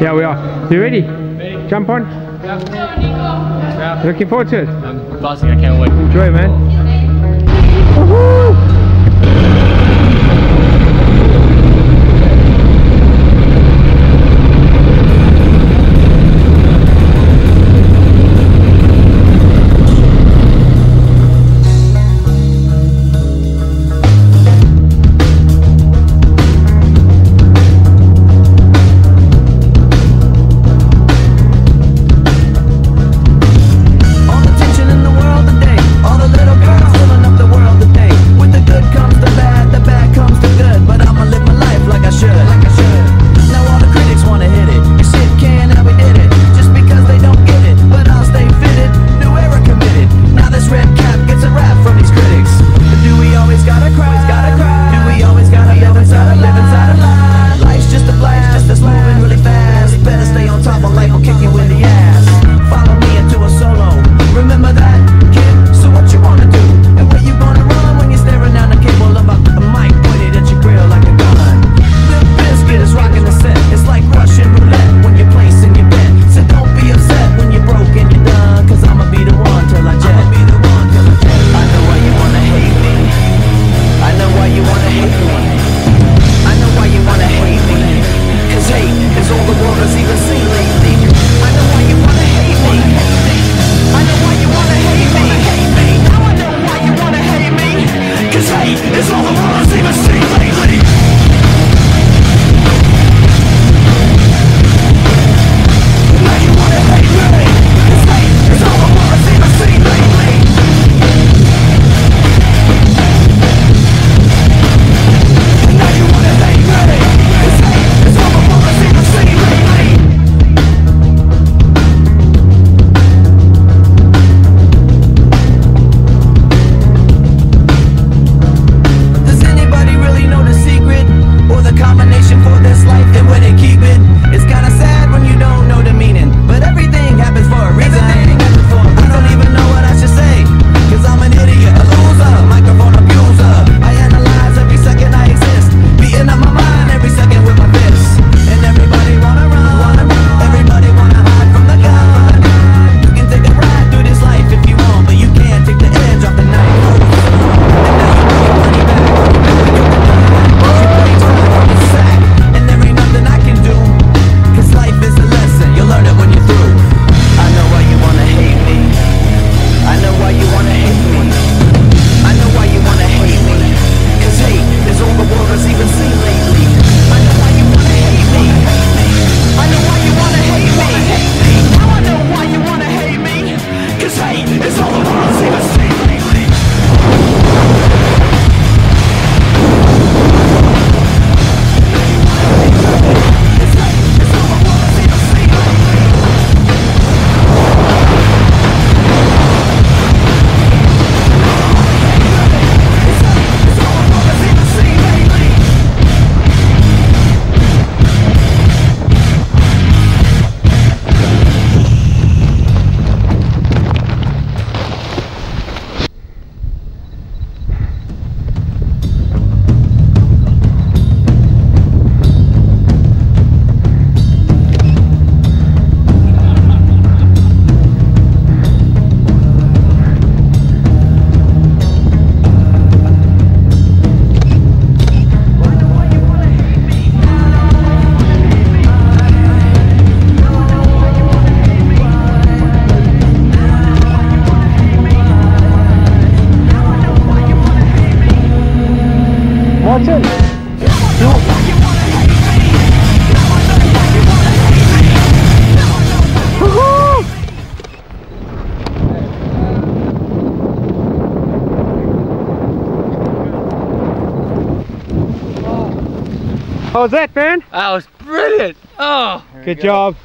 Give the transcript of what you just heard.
Yeah, we are. You ready? ready? Jump on? Yeah. Looking forward to it? I'm buzzing, I can't wait. Enjoy, man. How was that, Ben? That was brilliant. Oh. Good go. job.